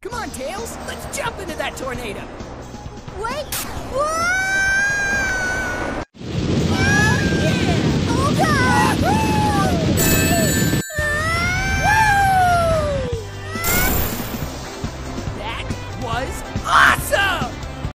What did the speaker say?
Come on, Tails, let's jump into that tornado! Wait! Whoa! was awesome!